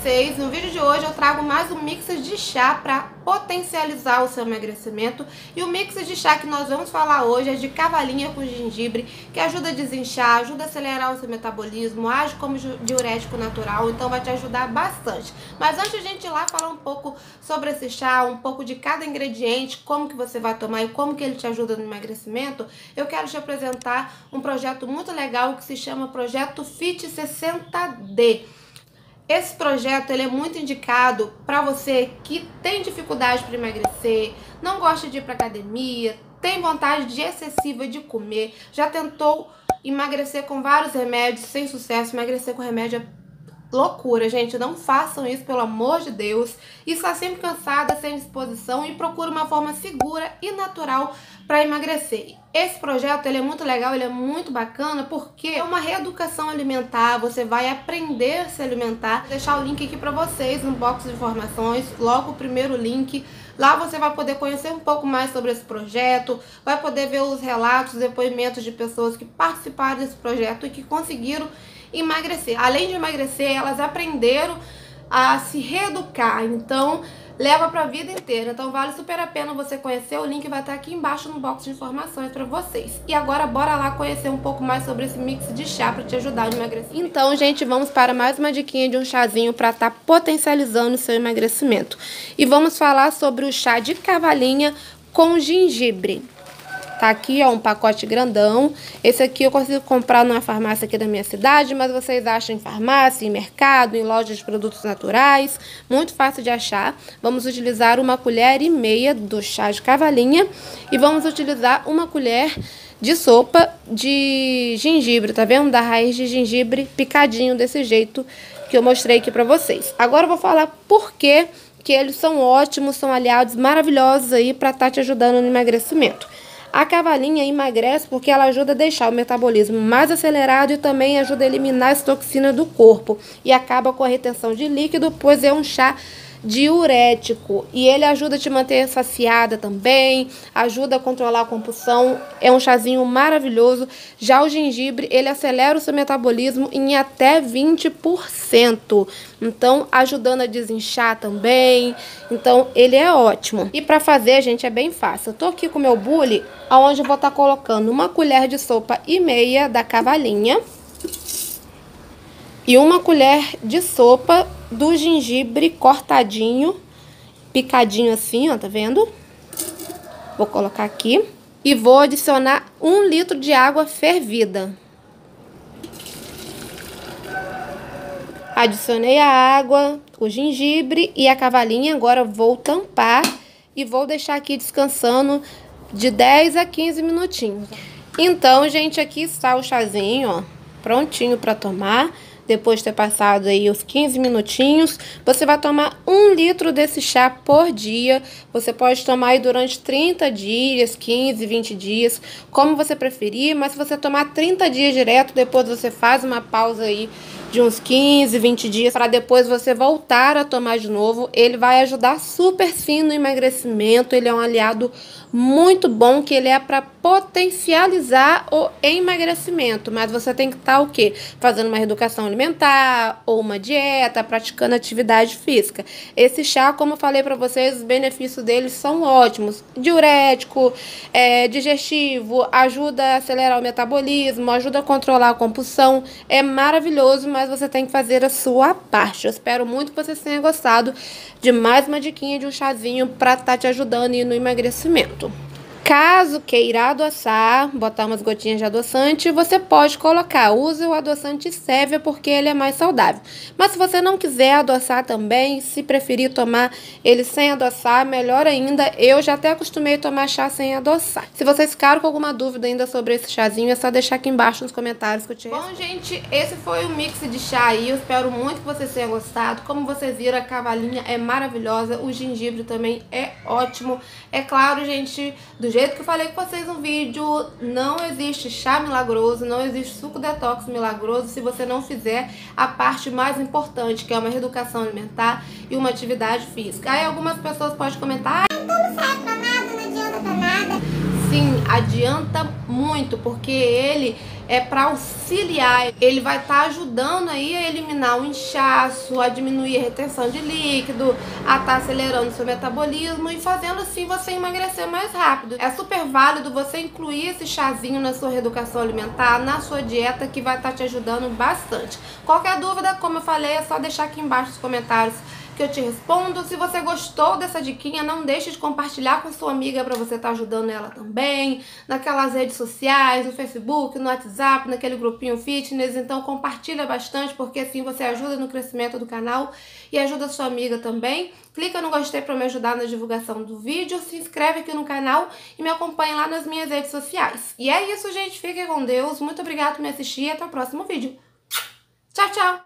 vocês, no vídeo de hoje eu trago mais um mix de chá para potencializar o seu emagrecimento e o mix de chá que nós vamos falar hoje é de cavalinha com gengibre, que ajuda a desinchar, ajuda a acelerar o seu metabolismo, age como diurético natural, então vai te ajudar bastante. Mas antes de a gente ir lá falar um pouco sobre esse chá, um pouco de cada ingrediente, como que você vai tomar e como que ele te ajuda no emagrecimento, eu quero te apresentar um projeto muito legal que se chama Projeto Fit 60D. Esse projeto ele é muito indicado para você que tem dificuldade para emagrecer, não gosta de ir para academia, tem vontade de excessiva de comer, já tentou emagrecer com vários remédios sem sucesso, emagrecer com remédio é loucura, gente. Não façam isso, pelo amor de Deus. Está sempre cansada, sem disposição e procura uma forma segura e natural para emagrecer. Esse projeto ele é muito legal, ele é muito bacana porque é uma reeducação alimentar. Você vai aprender a se alimentar. Vou deixar o link aqui para vocês no box de informações, logo o primeiro link. Lá você vai poder conhecer um pouco mais sobre esse projeto, vai poder ver os relatos, depoimentos de pessoas que participaram desse projeto e que conseguiram emagrecer. Além de emagrecer, elas aprenderam a se reeducar. Então, leva para a vida inteira. Então, vale super a pena você conhecer. O link vai estar aqui embaixo no box de informações para vocês. E agora, bora lá conhecer um pouco mais sobre esse mix de chá para te ajudar a emagrecer. Então, gente, vamos para mais uma diquinha de um chazinho para estar tá potencializando o seu emagrecimento. E vamos falar sobre o chá de cavalinha com gengibre. Tá aqui, ó, um pacote grandão. Esse aqui eu consigo comprar numa farmácia aqui da minha cidade, mas vocês acham em farmácia, em mercado, em lojas de produtos naturais. Muito fácil de achar. Vamos utilizar uma colher e meia do chá de cavalinha e vamos utilizar uma colher de sopa de gengibre, tá vendo? Da raiz de gengibre picadinho desse jeito que eu mostrei aqui pra vocês. Agora eu vou falar por que que eles são ótimos, são aliados maravilhosos aí para estar tá te ajudando no emagrecimento. A cavalinha emagrece porque ela ajuda a deixar o metabolismo mais acelerado e também ajuda a eliminar as toxinas do corpo e acaba com a retenção de líquido, pois é um chá diurético e ele ajuda a te manter saciada também, ajuda a controlar a compulsão. É um chazinho maravilhoso. Já o gengibre, ele acelera o seu metabolismo em até 20%. Então, ajudando a desinchar também. Então, ele é ótimo. E para fazer, gente, é bem fácil. Eu tô aqui com o meu bule, aonde eu vou estar tá colocando uma colher de sopa e meia da cavalinha e uma colher de sopa do gengibre cortadinho, picadinho assim, ó, tá vendo? Vou colocar aqui e vou adicionar um litro de água fervida. Adicionei a água, o gengibre e a cavalinha. Agora vou tampar e vou deixar aqui descansando de 10 a 15 minutinhos. Então, gente, aqui está o chazinho, ó, prontinho para tomar. Depois de ter passado aí os 15 minutinhos, você vai tomar um litro desse chá por dia. Você pode tomar aí durante 30 dias, 15, 20 dias, como você preferir. Mas se você tomar 30 dias direto, depois você faz uma pausa aí de uns 15, 20 dias para depois você voltar a tomar de novo. Ele vai ajudar super sim no emagrecimento. Ele é um aliado muito bom que ele é para potencializar o emagrecimento, mas você tem que estar tá, o quê? Fazendo uma reeducação alimentar ou uma dieta, praticando atividade física. Esse chá, como eu falei para vocês, os benefícios dele são ótimos. Diurético, é, digestivo, ajuda a acelerar o metabolismo, ajuda a controlar a compulsão. É maravilhoso, mas você tem que fazer a sua parte. Eu espero muito que vocês tenham gostado de mais uma diquinha de um chazinho para estar tá te ajudando no emagrecimento. Caso queira adoçar, botar umas gotinhas de adoçante, você pode colocar. Use o adoçante Sévia porque ele é mais saudável. Mas se você não quiser adoçar também, se preferir tomar ele sem adoçar, melhor ainda. Eu já até acostumei a tomar chá sem adoçar. Se vocês ficaram com alguma dúvida ainda sobre esse chazinho, é só deixar aqui embaixo nos comentários que eu te Bom, gente, esse foi o mix de chá aí. Eu espero muito que vocês tenham gostado. Como vocês viram, a cavalinha é maravilhosa. O gengibre também é ótimo. É claro, gente, do jeito jeito que eu falei com vocês no vídeo, não existe chá milagroso, não existe suco detox milagroso se você não fizer a parte mais importante, que é uma reeducação alimentar e uma atividade física. Aí algumas pessoas podem comentar... Ah, não serve pra nada, não adianta pra nada. Sim, adianta muito, porque ele é para auxiliar, ele vai estar tá ajudando aí a eliminar o inchaço, a diminuir a retenção de líquido, a estar tá acelerando seu metabolismo e fazendo assim você emagrecer mais rápido. É super válido você incluir esse chazinho na sua reeducação alimentar, na sua dieta, que vai estar tá te ajudando bastante. Qualquer dúvida, como eu falei, é só deixar aqui embaixo nos comentários que eu te respondo. Se você gostou dessa diquinha, não deixe de compartilhar com sua amiga para você estar tá ajudando ela também, naquelas redes sociais, no Facebook, no WhatsApp, naquele grupinho fitness. Então compartilha bastante, porque assim você ajuda no crescimento do canal e ajuda sua amiga também. Clica no gostei para me ajudar na divulgação do vídeo, se inscreve aqui no canal e me acompanha lá nas minhas redes sociais. E é isso, gente. Fiquem com Deus. Muito obrigada por me assistir e até o próximo vídeo. Tchau, tchau!